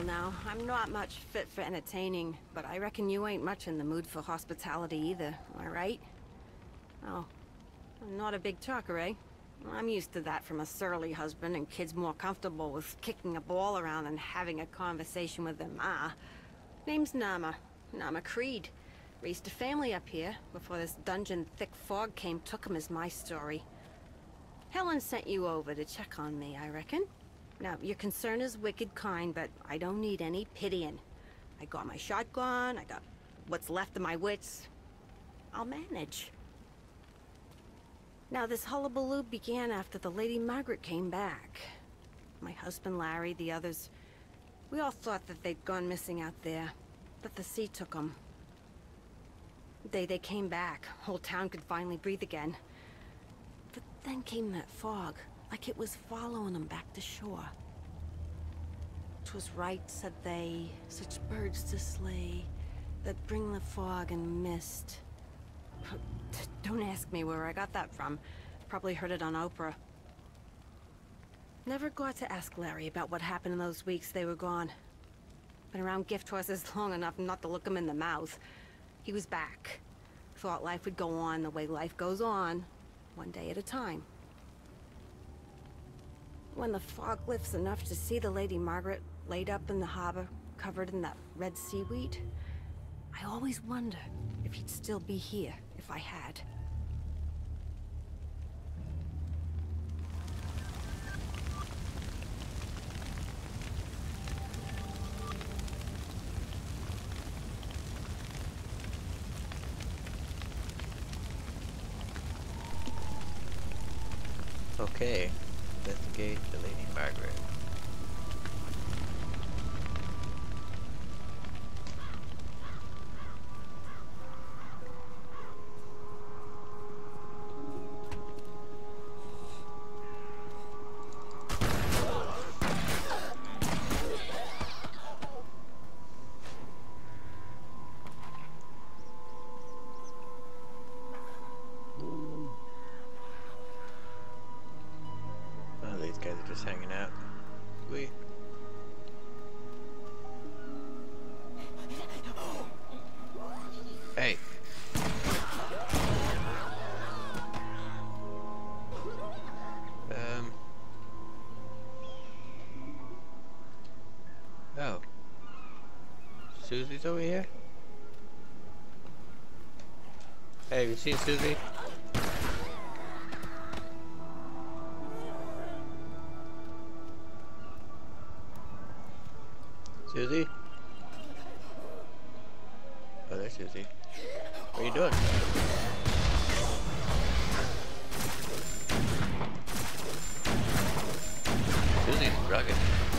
Well, now, I'm not much fit for entertaining, but I reckon you ain't much in the mood for hospitality either, am I right? Oh, I'm not a big talker, eh? I'm used to that from a surly husband and kids more comfortable with kicking a ball around than having a conversation with their ma. Name's Norma. Norma Creed. Raised a family up here before this dungeon thick fog came took him is my story. Helen sent you over to check on me, I reckon. Now, your concern is wicked kind, but I don't need any pitying. I got my shotgun, I got what's left of my wits. I'll manage. Now, this hullabaloo began after the Lady Margaret came back. My husband Larry, the others, we all thought that they'd gone missing out there, but the sea took them. The day they came back, whole town could finally breathe again. But then came that fog, like it was following them back to shore. Twas right, said they, such birds to slay, that bring the fog and mist. Don't ask me where I got that from. Probably heard it on Oprah. Never got to ask Larry about what happened in those weeks they were gone. Been around gift horses long enough not to look him in the mouth. He was back. Thought life would go on the way life goes on, one day at a time. When the fog lifts enough to see the Lady Margaret laid up in the harbor, covered in that red seaweed, I always wonder if he'd still be here if I had. Okay, investigate the Lady Margaret. Seen Susie? Susie? Oh, there's Susie. What are you doing? Susie's rugged.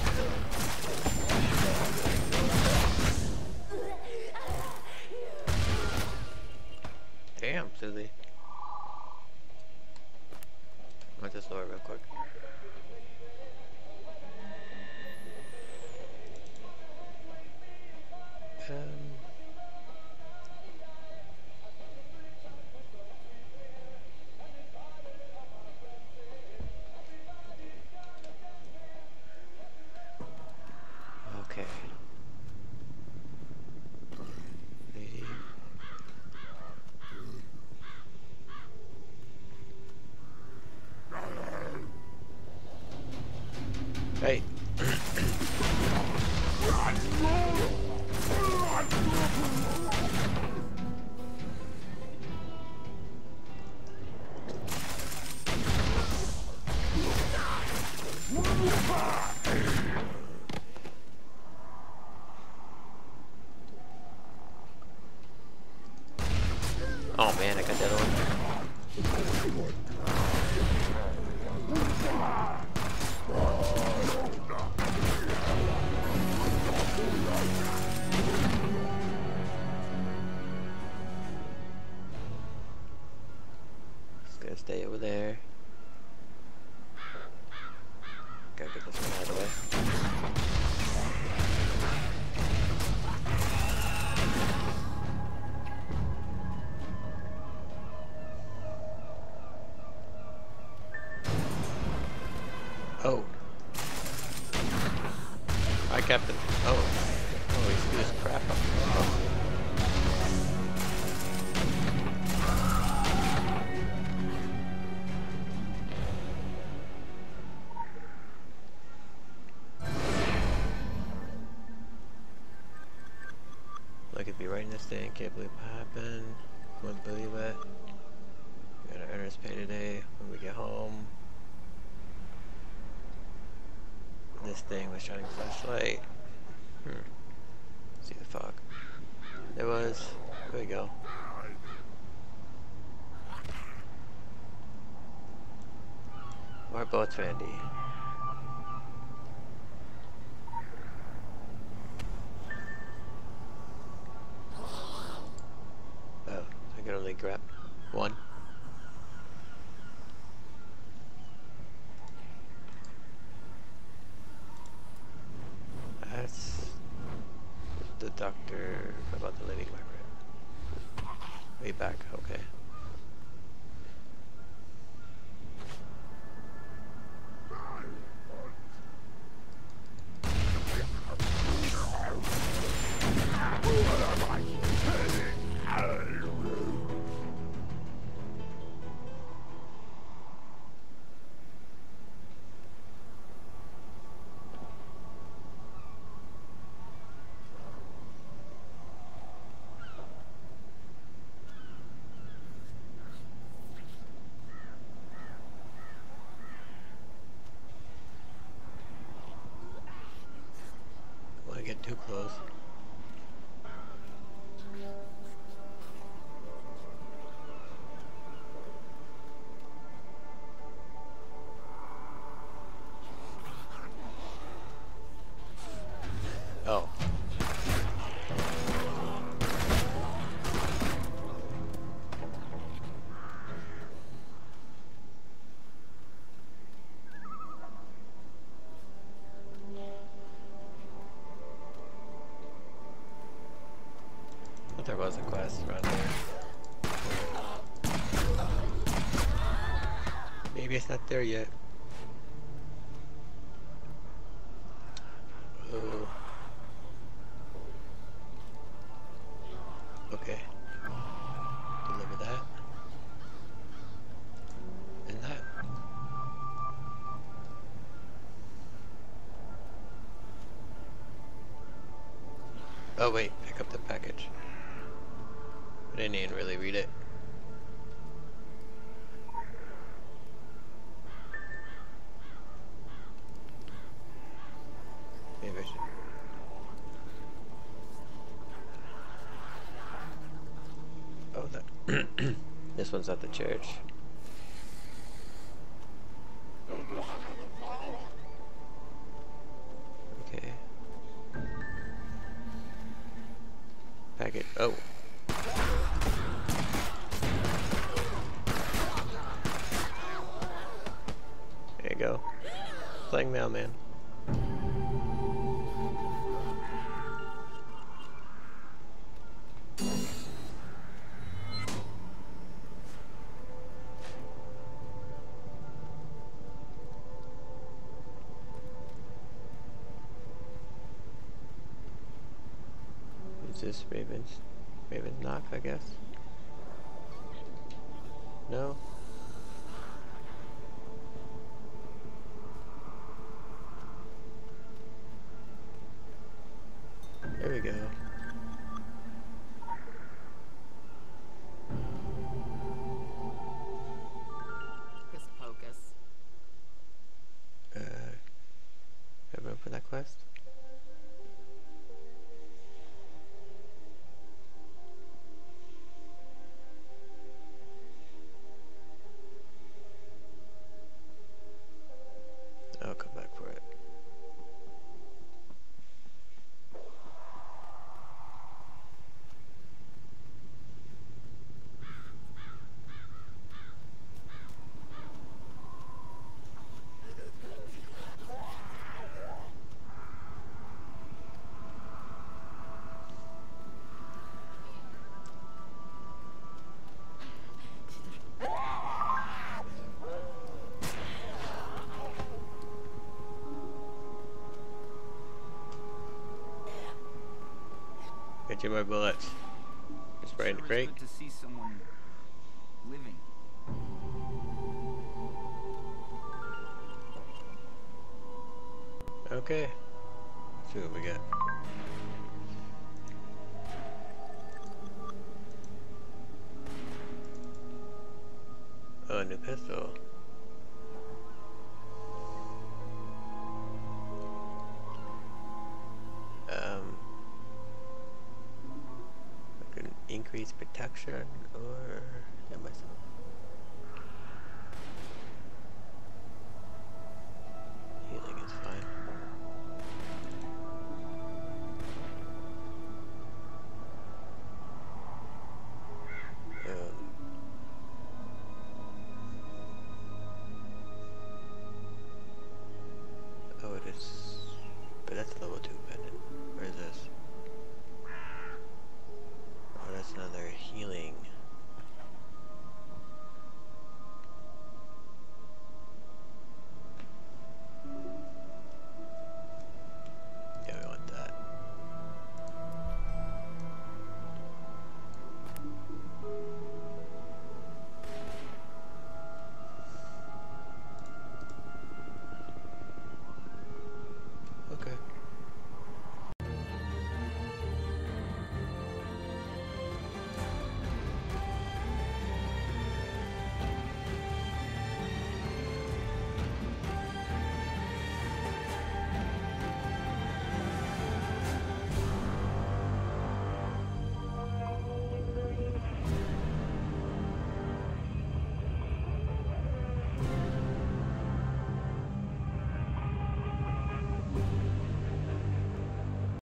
Fighting this thing. Can't believe what happened. Wouldn't believe it. We gotta earn pay today when we get home. This thing was shining flashlight. Hmm. See the fog. There was. There we go. More boats, Randy. I can only grab one. That's the doctor about the living Margaret. Way back, okay. Too close. But there was a quest around there. Maybe it's not there yet. Oh. Okay. Deliver that. And that. Oh wait, pick up the package. Didn't even really read it. Maybe I should. Oh, that. this one's at the church. Okay. Packet. Oh. Mailman. Is this Raven's Raven's knock, I guess? No? Empty my bullets. It's right in the crate. to see someone living. Okay. Let's see what we got. Oh, new pistol. increase protection or am I